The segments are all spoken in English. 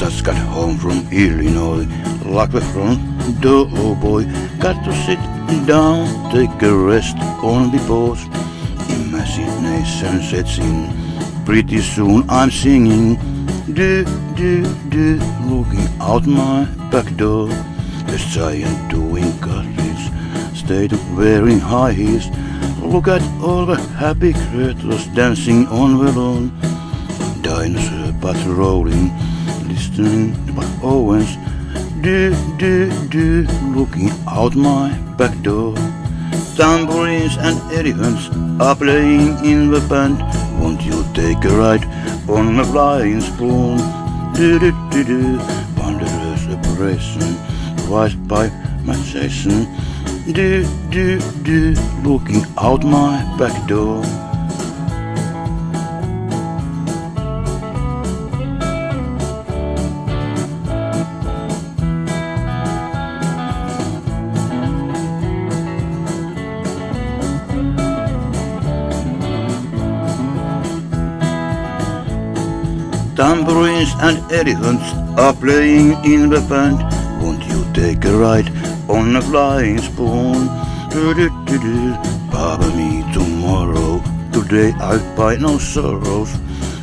Just got home from Illinois, lock the front door, oh boy. Got to sit down, take a rest on the porch. Imagination sets in. Pretty soon I'm singing, do do do, looking out my back door. A giant doing cartwheels, state of wearing high heels. Look at all the happy creatures dancing on the lawn. Dinosaur patrolling, listening to my Owens. Do, do, do, looking out my back door. Tambourines and elephants are playing in the band. Won't you take a ride on a flying spoon? Do, do, do, do, wondrous operation, right by my station. Do, do, do, looking out my back door. Tambourines and elephants are playing in the band. Won't you take a ride on a flying spoon? Do do do Baba me tomorrow. Today I'll buy no sorrows.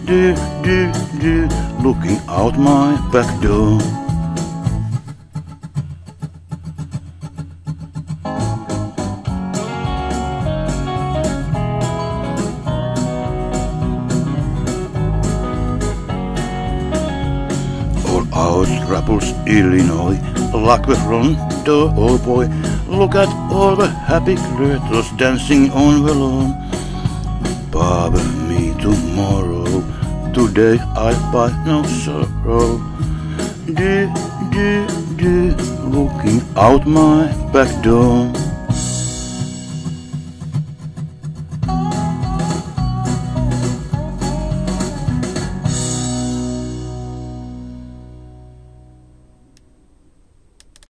Do do do, looking out my back door. Out Rapples, Illinois. Lock the front door, oh boy. Look at all the happy creatures dancing on the lawn. Bother me tomorrow. Today I'll buy no sorrow. Do, do, do, looking out my back door.